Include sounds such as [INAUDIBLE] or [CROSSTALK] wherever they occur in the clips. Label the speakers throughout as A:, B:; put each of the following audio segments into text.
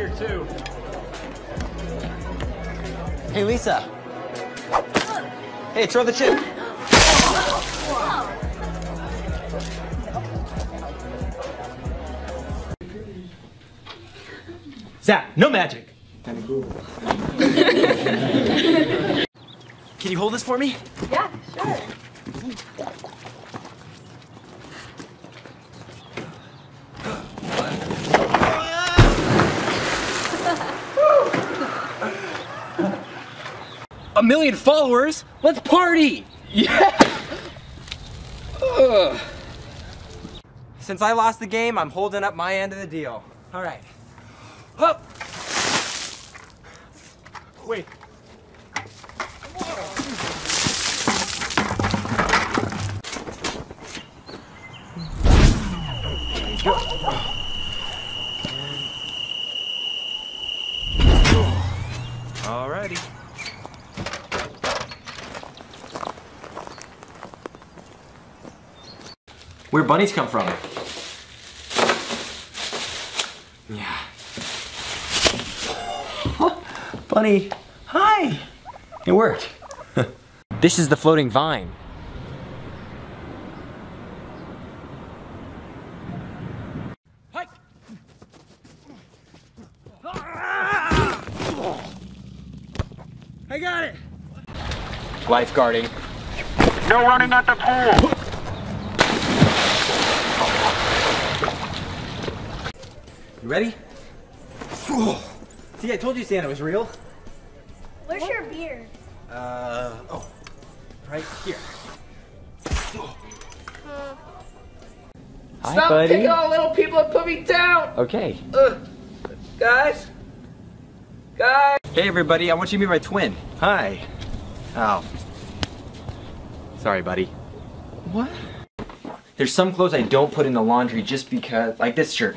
A: here too.
B: Hey, Lisa. Hey, throw the chip.
A: Zach, no magic. [LAUGHS]
B: Can you hold this for me?
C: Yeah, sure.
A: Million followers? Let's party! Yeah! Ugh.
B: Since I lost the game, I'm holding up my end of the deal. All right. Up.
A: Wait.
B: Alrighty. Where bunnies come from? Yeah. Bunny, hi. It worked. [LAUGHS] this is the floating vine.
A: I got it!
B: Lifeguarding.
D: No running at the pool.
B: You ready? See, I told you Santa was real.
C: Where's your beard?
B: Uh, oh, right here. Hi,
E: Stop
B: buddy.
E: picking on little people and put me down!
B: Okay.
E: Ugh. Guys? Guys?
B: Hey, everybody. I want you to meet my twin. Hi. Oh. Sorry, buddy. What? There's some clothes I don't put in the laundry just because, like this shirt.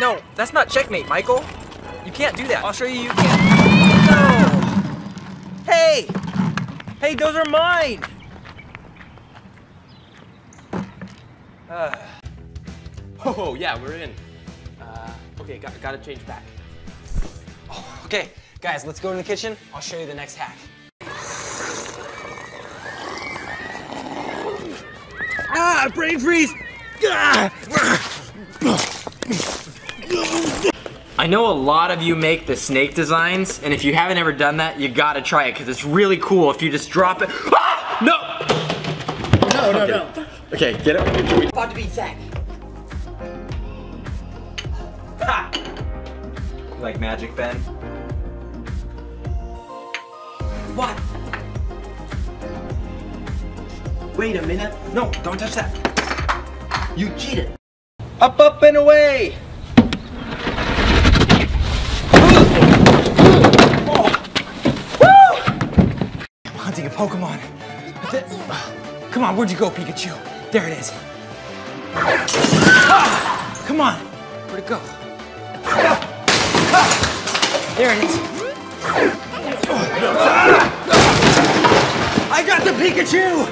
B: No, that's not checkmate, Michael. You can't do that. I'll show you you can't. No! Hey! Hey, those are mine! Uh. [SIGHS] Oh, yeah, we're in. Uh, okay, got, gotta change back. Oh, [SIGHS] okay, guys, let's go in the kitchen. I'll show you the next hack. Ah, brain freeze! Ah! [SIGHS] [LAUGHS] I know a lot of you make the snake designs, and if you haven't ever done that, you gotta try it, because it's really cool if you just drop it. Ah! No!
A: No, no, no.
B: Okay, get it.
E: About to beat Zach.
B: Ha! Like magic, Ben? What? Wait a minute. No, don't touch that. You cheated. Up, up, and away! I'm hunting a Pokemon. Th- Come on, where'd you go, Pikachu? There it is. Ah! Come on. Where'd it go? There it is. I got the Pikachu!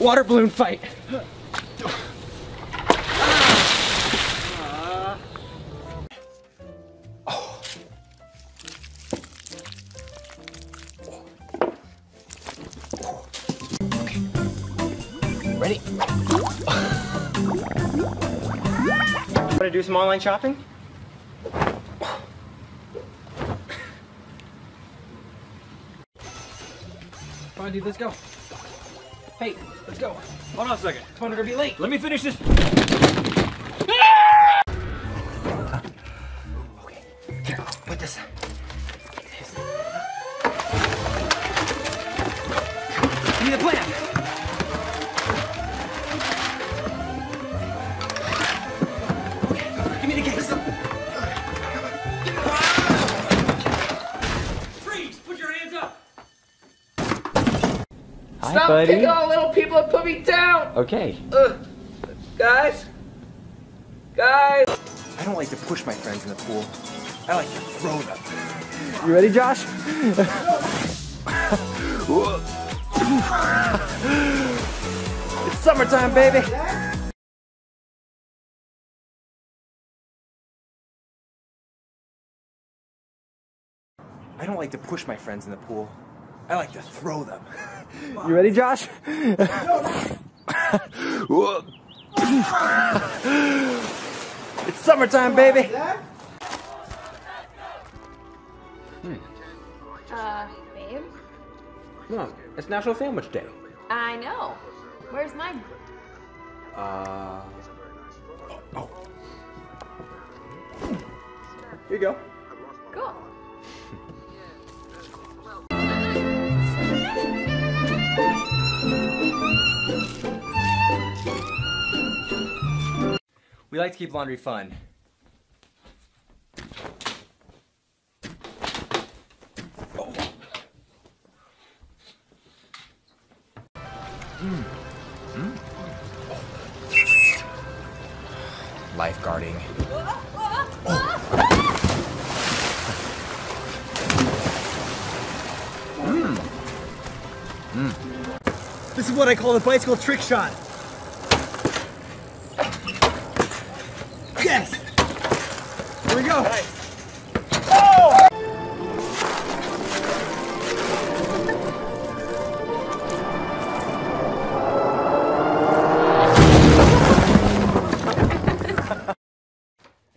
B: Water balloon fight. Ready? Want to do some online shopping?
A: Come on, dude, let's go.
B: Hey, let's go.
A: Hold on a second.
B: Come on, we're gonna be late.
A: Let me finish this.
B: Hi,
E: Stop
B: buddy.
E: picking on little people and put me down!
B: Okay.
E: Ugh. Guys? Guys?
B: I don't like to push my friends in the pool. I like to throw them. You ready, Josh? [LAUGHS] it's summertime, baby. I don't like to push my friends in the pool. I like to throw them. [LAUGHS] You ready, Josh? [LAUGHS] it's summertime, baby.
C: Uh, babe?
A: No, it's National Sandwich Day.
C: I know. Where's mine?
A: Uh. Oh. Here you go.
C: Cool.
B: We like to keep laundry fun. Lifeguarding.
F: Is what I call the bicycle trick shot. Yes! Here we go. Oh!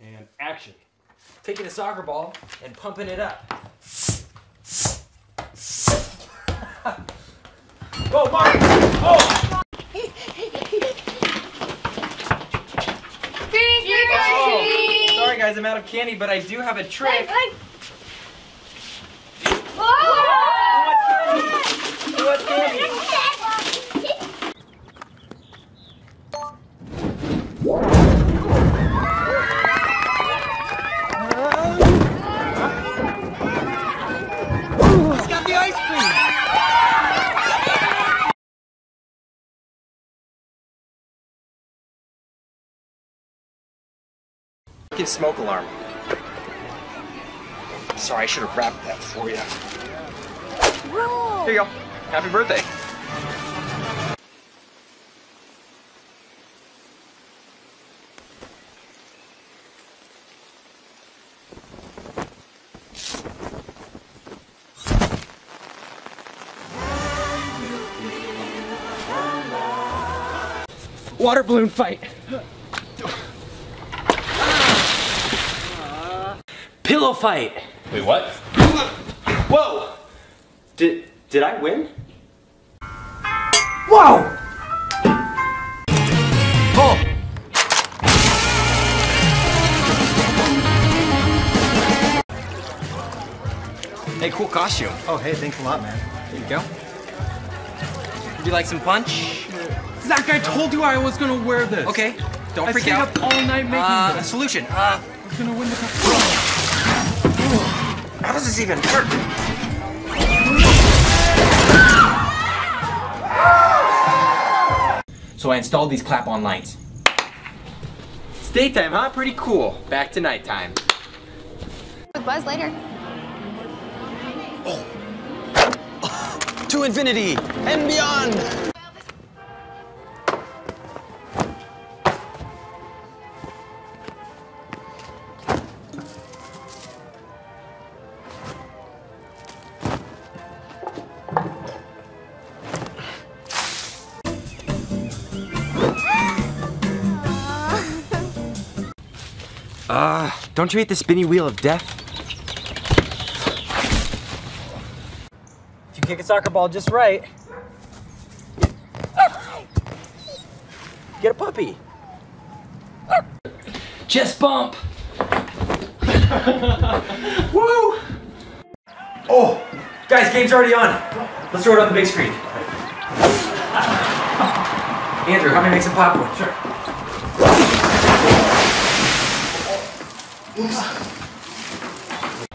A: And action.
B: Taking a soccer ball and pumping it up. [LAUGHS] Go, Mark! Oh! Oh, sorry guys, I'm out of candy, but I do have a trick. Who wants candy? Smoke alarm. Sorry, I should have wrapped that for you. Here you go. Happy birthday. Water balloon fight. Pillow fight.
A: Wait, what?
B: Whoa! Did did I win? Whoa! Oh! Hey, cool costume.
F: Oh, hey, thanks a lot, man.
B: There you go. Would you like some punch?
A: Zach, I told you I was gonna wear this.
B: Okay, don't
A: I
B: freak
A: stayed up all night making
B: Uh, a
A: this.
B: solution. Uh,
A: I was gonna win the
B: how does this even work? So I installed these clap-on lights. It's daytime, huh? Pretty cool. Back to nighttime.
C: Buzz later. Oh. [LAUGHS]
F: To infinity and beyond.
B: Don't you hate the spinny wheel of death?
F: If you kick a soccer ball just right,
B: Get a puppy. Chest bump. [LAUGHS] Woo! Oh, guys, game's already on. Let's throw it on the big screen. [LAUGHS] Andrew, help me make some popcorn. Sure.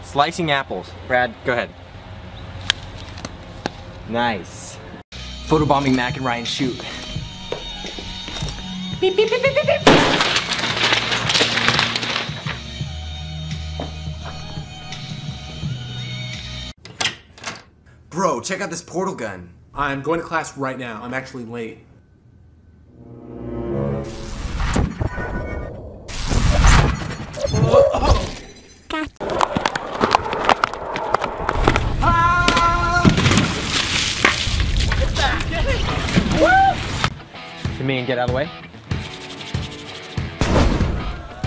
B: Slicing apples. Brad, go ahead. Nice. Photobombing Mac and Ryan shoot.
G: bro, check out this portal gun.
A: I'm going to class right now. I'm actually late.
H: Me and get out of the way.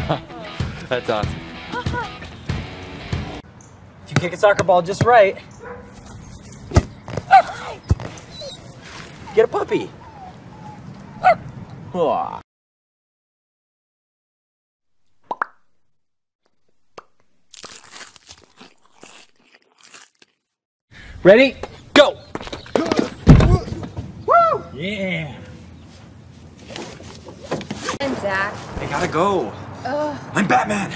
H: [LAUGHS] That's awesome.
B: If you kick a soccer ball just right, get a puppy. Ready? Go! Woo! Yeah.
E: And Zach.
H: I gotta go. Uh. I'm Batman.